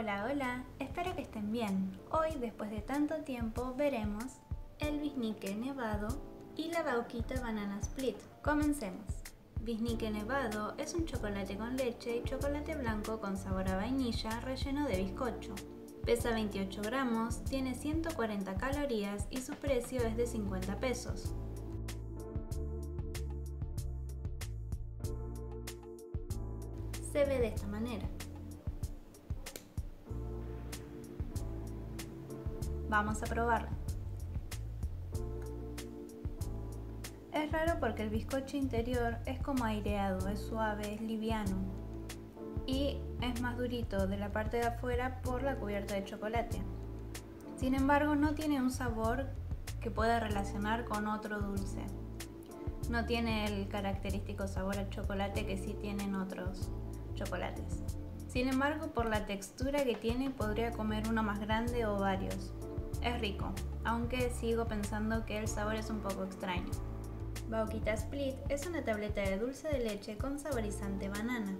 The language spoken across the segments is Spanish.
Hola, hola, espero que estén bien. Hoy, después de tanto tiempo, veremos el bisnique nevado y la bauquita banana split. Comencemos. Bisnique nevado es un chocolate con leche y chocolate blanco con sabor a vainilla relleno de bizcocho. Pesa 28 gramos, tiene 140 calorías y su precio es de 50 pesos. Se ve de esta manera. Vamos a probarlo. Es raro porque el bizcocho interior es como aireado, es suave, es liviano y es más durito de la parte de afuera por la cubierta de chocolate. Sin embargo, no tiene un sabor que pueda relacionar con otro dulce. No tiene el característico sabor al chocolate que sí tienen otros chocolates. Sin embargo, por la textura que tiene, podría comer uno más grande o varios. Es rico, aunque sigo pensando que el sabor es un poco extraño. Bauquita Split es una tableta de dulce de leche con saborizante banana.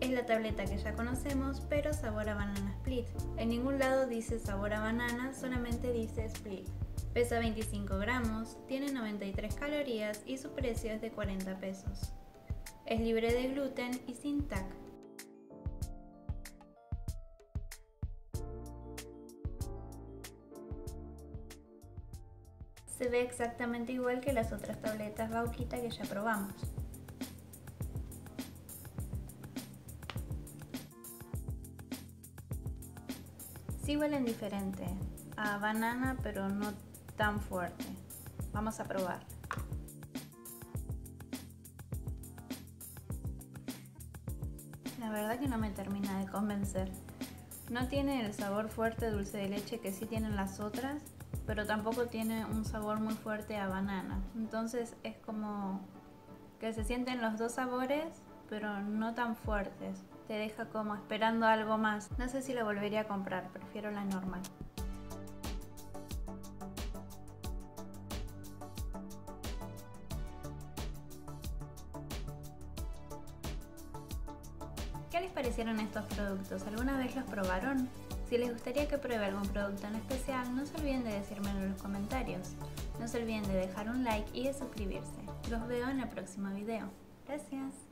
Es la tableta que ya conocemos, pero sabor a banana split. En ningún lado dice sabor a banana, solamente dice split. Pesa 25 gramos, tiene 93 calorías y su precio es de 40 pesos. Es libre de gluten y sin TAC. Se ve exactamente igual que las otras tabletas Bauquita que ya probamos. Sí huelen diferente, a banana pero no tan fuerte. Vamos a probar. La verdad que no me termina de convencer. No tiene el sabor fuerte dulce de leche que sí tienen las otras, pero tampoco tiene un sabor muy fuerte a banana. Entonces es como que se sienten los dos sabores, pero no tan fuertes. Te deja como esperando algo más. No sé si lo volvería a comprar, prefiero la normal. ¿Qué les parecieron estos productos? ¿Alguna vez los probaron? Si les gustaría que pruebe algún producto en especial, no se olviden de decírmelo en los comentarios. No se olviden de dejar un like y de suscribirse. Los veo en el próximo video. Gracias.